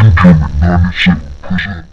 I'm coming down the street, isn't it?